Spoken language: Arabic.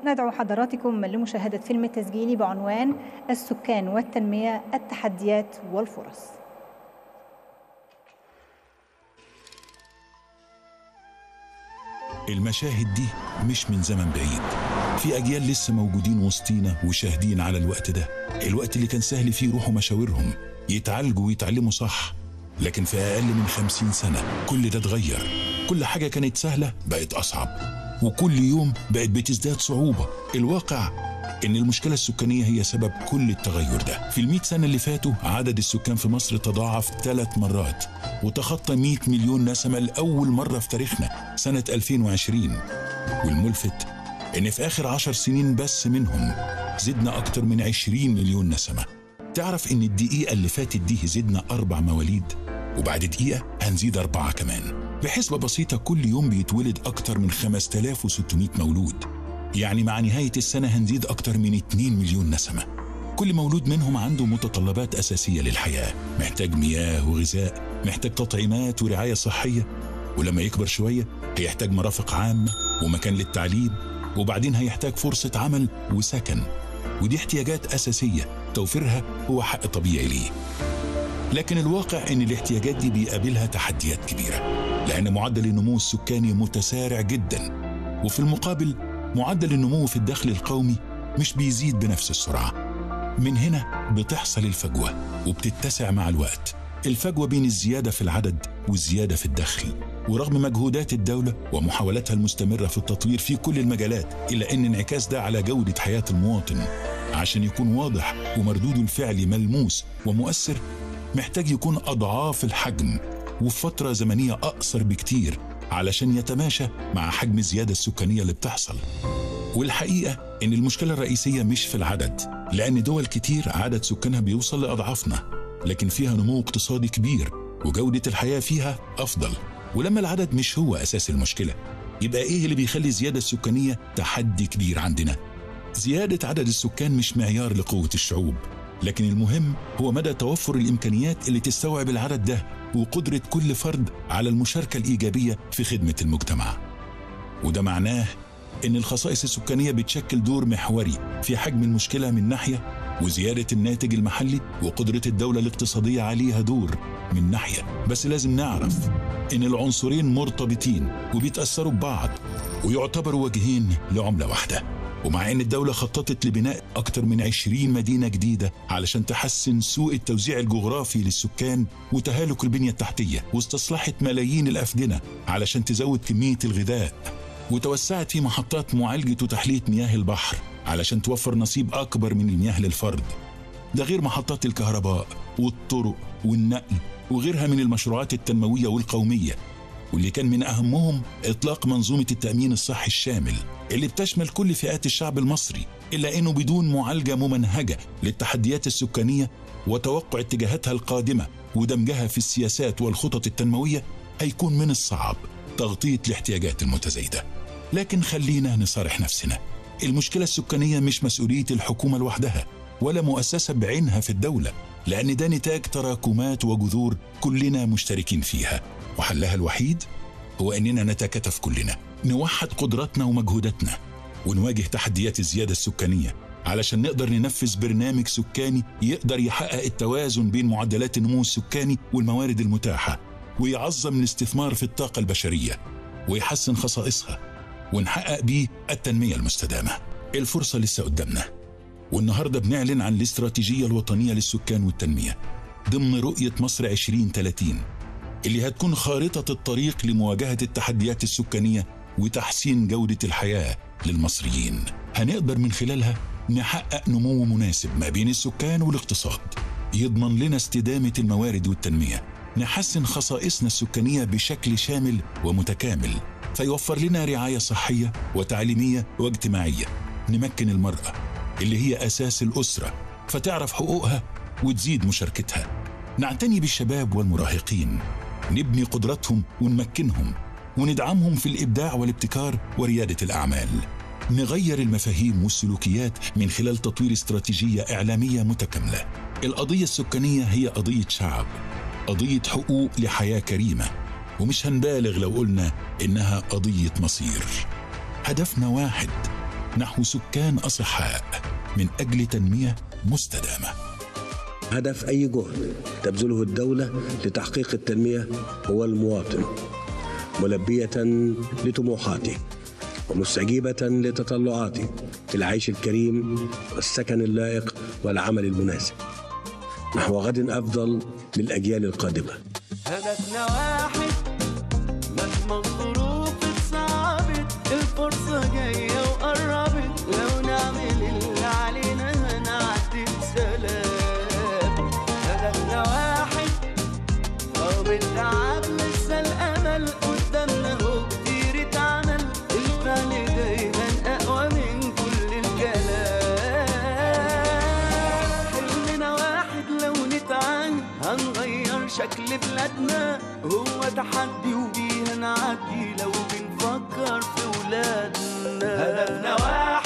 ندعو حضراتكم لمشاهدة فيلم تسجيلي بعنوان السكان والتنمية التحديات والفرص. المشاهد دي مش من زمن بعيد. في أجيال لسه موجودين وسطينا وشاهدين على الوقت ده. الوقت اللي كان سهل فيه يروحوا مشاورهم يتعالجوا ويتعلموا صح. لكن في أقل من خمسين سنة كل ده اتغير. كل حاجة كانت سهلة بقت أصعب. وكل يوم بقت بتزداد صعوبة. الواقع إن المشكلة السكانية هي سبب كل التغير ده. في المئة سنة اللي فاتوا عدد السكان في مصر تضاعف ثلاث مرات وتخطى 100 مليون نسمة لأول مرة في تاريخنا سنة 2020 والملفت إن في آخر عشر سنين بس منهم زدنا أكتر من 20 مليون نسمة. تعرف إن الدقيقة اللي فاتت دي زدنا أربع مواليد؟ وبعد دقيقة هنزيد أربعة كمان. بحسبة بسيطة كل يوم بيتولد أكتر من 5600 مولود. يعني مع نهاية السنة هنزيد أكتر من 2 مليون نسمة. كل مولود منهم عنده متطلبات أساسية للحياة. محتاج مياه وغذاء محتاج تطعيمات ورعاية صحية. ولما يكبر شوية هيحتاج مرافق عامة ومكان للتعليم وبعدين هيحتاج فرصة عمل وسكن. ودي احتياجات أساسية توفيرها هو حق طبيعي ليه. لكن الواقع إن الاحتياجات دي بيقابلها تحديات كبيرة لأن معدل النمو السكاني متسارع جدا وفي المقابل معدل النمو في الدخل القومي مش بيزيد بنفس السرعة. من هنا بتحصل الفجوة وبتتسع مع الوقت. الفجوة بين الزيادة في العدد والزيادة في الدخل ورغم مجهودات الدولة ومحاولاتها المستمرة في التطوير في كل المجالات إلا إن انعكاس ده على جودة حياة المواطن عشان يكون واضح ومردود الفعل ملموس ومؤثر محتاج يكون أضعاف الحجم وفي فترة زمنية أقصر بكتير علشان يتماشى مع حجم الزيادة السكانية اللي بتحصل. والحقيقة إن المشكلة الرئيسية مش في العدد لأن دول كتير عدد سكانها بيوصل لأضعافنا لكن فيها نمو اقتصادي كبير وجودة الحياة فيها أفضل. ولما العدد مش هو أساس المشكلة يبقى إيه اللي بيخلي الزيادة السكانية تحدي كبير عندنا؟ زيادة عدد السكان مش معيار لقوة الشعوب. لكن المهم هو مدى توفر الإمكانيات اللي تستوعب العدد ده وقدرة كل فرد على المشاركة الإيجابية في خدمة المجتمع. وده معناه إن الخصائص السكانية بتشكل دور محوري في حجم المشكلة من ناحية وزيادة الناتج المحلي وقدرة الدولة الاقتصادية عليها دور من ناحية، بس لازم نعرف إن العنصرين مرتبطين وبيتأثروا ببعض ويعتبروا وجهين لعملة واحدة. ومع إن الدولة خططت لبناء أكثر من 20 مدينة جديدة علشان تحسن سوء التوزيع الجغرافي للسكان وتهالك البنية التحتية واستصلحت ملايين الأفدنة علشان تزود كمية الغذاء. وتوسعت في محطات معالجة وتحلية مياه البحر علشان توفر نصيب أكبر من المياه للفرد. ده غير محطات الكهرباء والطرق والنقل وغيرها من المشروعات التنموية والقومية واللي كان من أهمهم إطلاق منظومة التأمين الصحي الشامل. اللي بتشمل كل فئات الشعب المصري إلا أنه بدون معالجة ممنهجة للتحديات السكانية وتوقع اتجاهاتها القادمة ودمجها في السياسات والخطط التنموية هيكون من الصعب تغطية الاحتياجات المتزايدة. لكن خلينا نصارح نفسنا. المشكلة السكانية مش مسؤولية الحكومة لوحدها ولا مؤسسة بعينها في الدولة لأن ده نتاج تراكمات وجذور كلنا مشتركين فيها. وحلها الوحيد هو إننا نتكاتف كلنا. نوحد قدراتنا ومجهوداتنا ونواجه تحديات الزيادة السكانية علشان نقدر ننفذ برنامج سكاني يقدر يحقق التوازن بين معدلات النمو السكاني والموارد المتاحة ويعظم الاستثمار في الطاقة البشرية ويحسن خصائصها ونحقق بيه التنمية المستدامة. الفرصة لسه قدامنا. والنهاردة بنعلن عن الاستراتيجية الوطنية للسكان والتنمية ضمن رؤية مصر 2030 اللي هتكون خارطة الطريق لمواجهة التحديات السكانية وتحسين جودة الحياة للمصريين. هنقدر من خلالها نحقق نمو مناسب ما بين السكان والاقتصاد. يضمن لنا استدامة الموارد والتنمية. نحسن خصائصنا السكانية بشكل شامل ومتكامل. فيوفر لنا رعاية صحية وتعليمية واجتماعية. نمكن المرأة اللي هي أساس الأسرة فتعرف حقوقها وتزيد مشاركتها. نعتني بالشباب والمراهقين. نبني قدراتهم ونمكنهم. وندعمهم في الإبداع والابتكار وريادة الأعمال. نغير المفاهيم والسلوكيات من خلال تطوير استراتيجية إعلامية متكاملة. القضية السكانية هي قضية شعب قضية حقوق لحياة كريمة. ومش هنبالغ لو قلنا إنها قضية مصير. هدفنا واحد نحو سكان أصحاء من أجل تنمية مستدامة. هدف أي جهد تبذله الدولة لتحقيق التنمية هو المواطن. ملبية لطموحاته ومستجيبة لتطلعاته في العيش الكريم والسكن اللائق والعمل المناسب. نحو غد أفضل للأجيال القادمة. هدفنا واحد مهما الظروف اتصعبت الفرصة جاية وقربت هنغير شكل بلادنا هو تحدي وبيه نعدي لو بنفكر في ولادنا. هدفنا واحد.